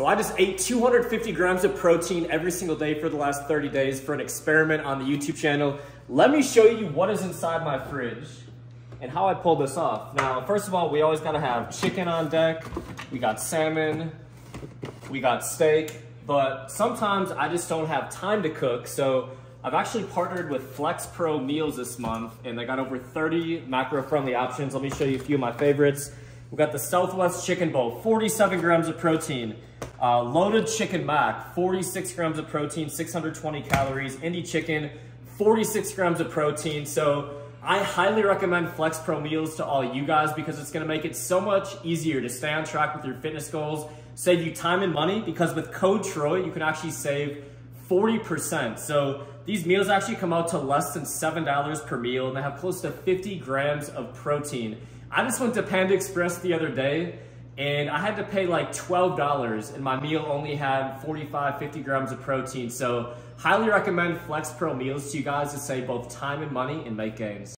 So I just ate 250 grams of protein every single day for the last 30 days for an experiment on the YouTube channel. Let me show you what is inside my fridge and how I pull this off. Now, first of all, we always gotta have chicken on deck. We got salmon, we got steak, but sometimes I just don't have time to cook. So I've actually partnered with Flex Pro Meals this month and they got over 30 macro friendly options. Let me show you a few of my favorites. We got the Southwest Chicken Bowl, 47 grams of protein. Uh, loaded chicken mac, 46 grams of protein, 620 calories. Indie chicken, 46 grams of protein. So I highly recommend Flex Pro Meals to all you guys because it's gonna make it so much easier to stay on track with your fitness goals, save you time and money because with code Troy, you can actually save 40%. So these meals actually come out to less than $7 per meal and they have close to 50 grams of protein. I just went to Panda Express the other day and I had to pay like $12 and my meal only had 45, 50 grams of protein. So highly recommend Flex Pro meals to you guys to save both time and money and make gains.